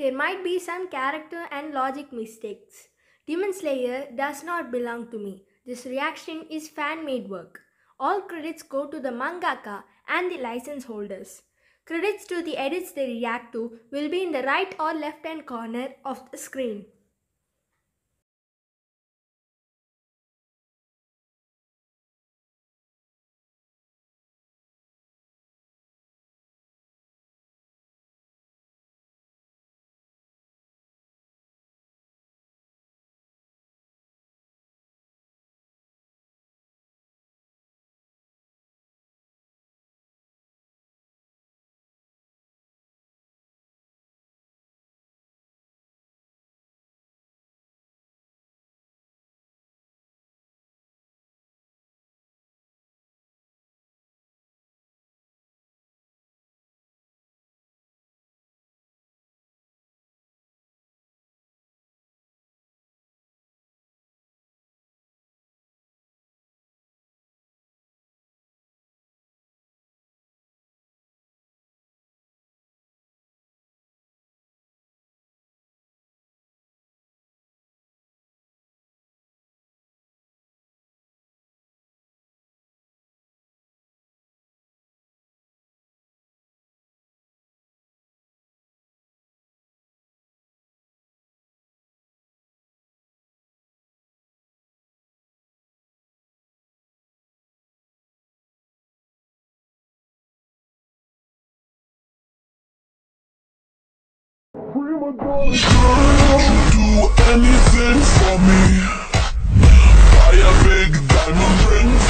There might be some character and logic mistakes. Demon Slayer does not belong to me. This reaction is fan made work. All credits go to the mangaka and the license holders. Credits to the edits they react to will be in the right or left hand corner of the screen. Prima donna girl, do anything for me. Buy a big diamond ring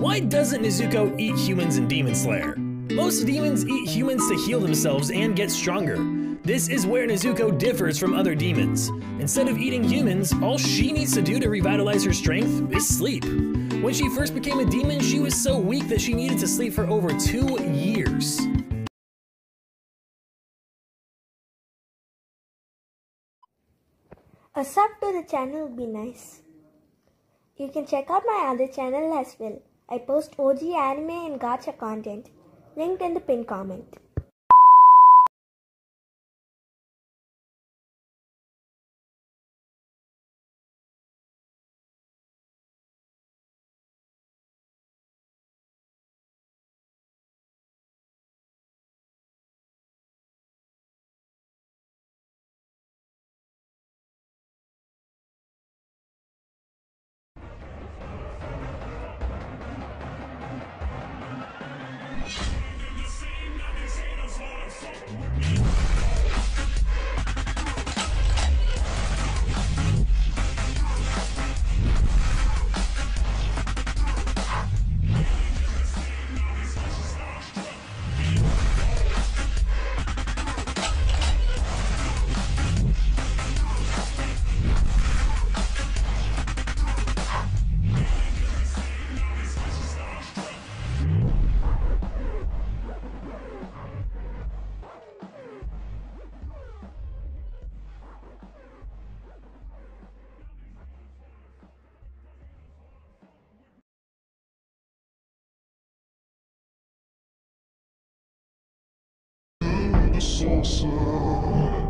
Why doesn't Nezuko eat humans in Demon Slayer? Most demons eat humans to heal themselves and get stronger. This is where Nezuko differs from other demons. Instead of eating humans, all she needs to do to revitalize her strength is sleep. When she first became a demon, she was so weak that she needed to sleep for over two years. A sub to the channel would be nice. You can check out my other channel as well. I post OG anime and gacha content. Linked in the pinned comment. 我心。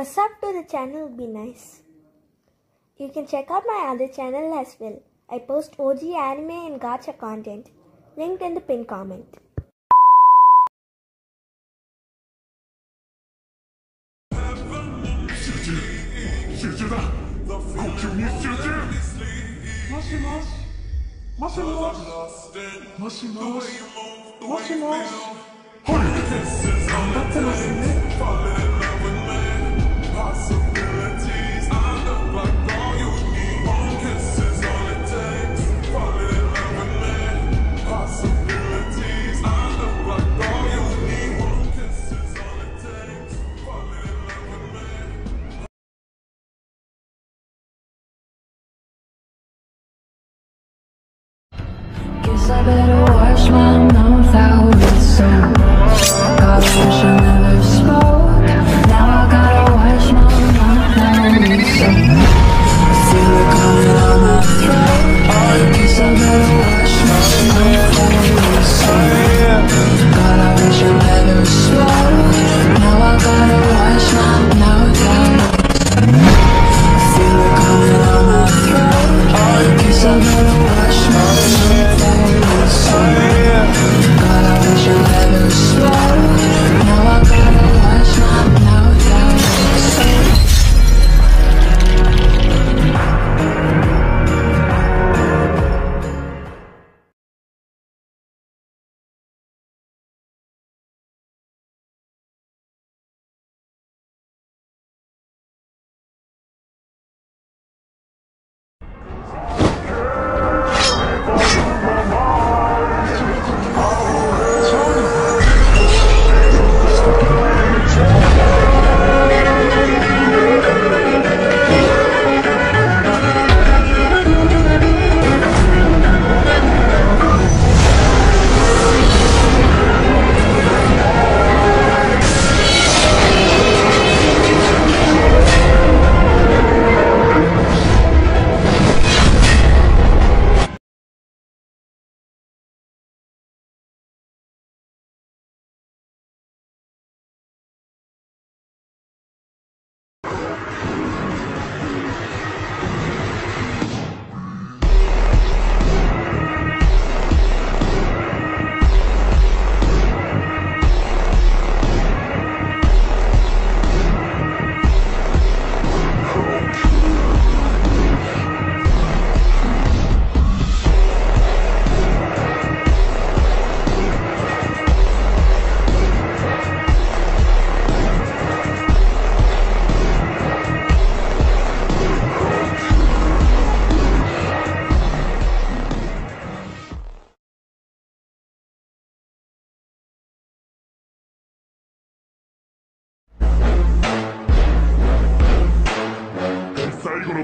A sub to the channel would be nice. You can check out my other channel as well. I post OG anime and gacha content. Linked in the pinned comment.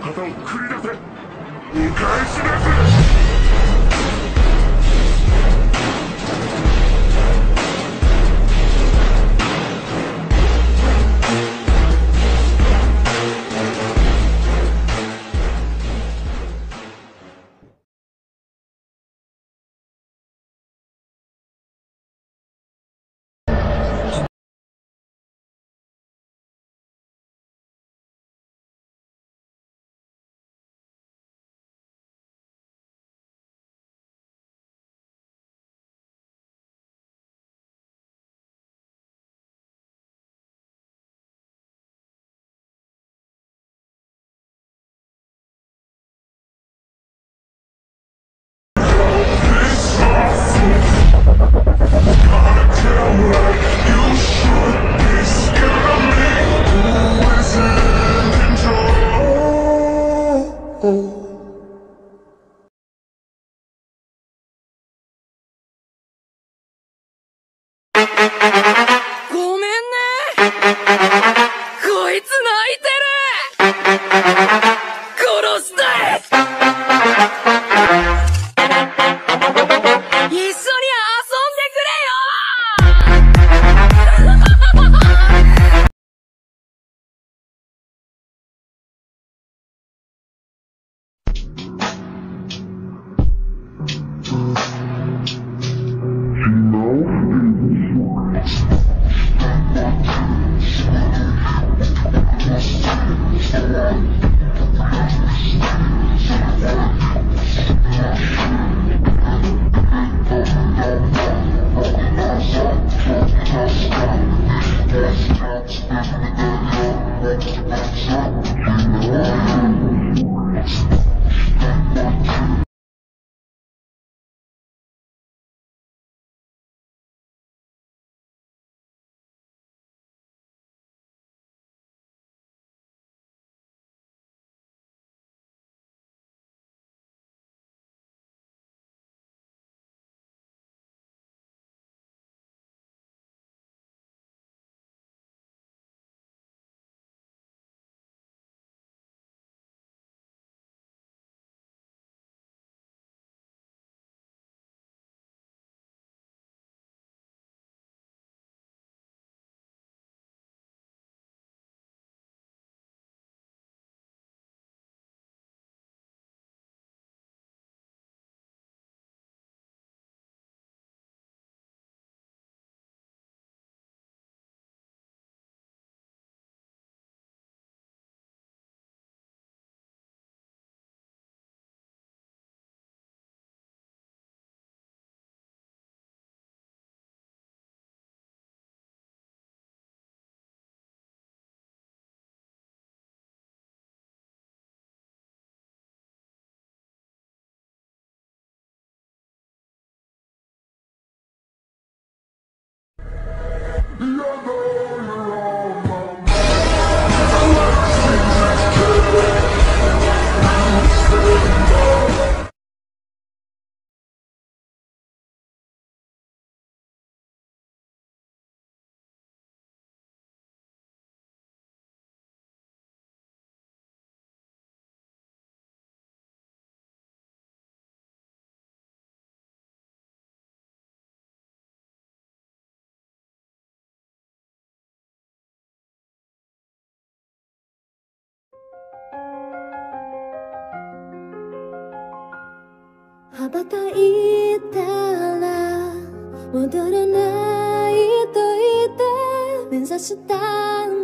方を繰り出せ。お返しだぜ The other. 羽ばたいたら戻らないと言って目指したん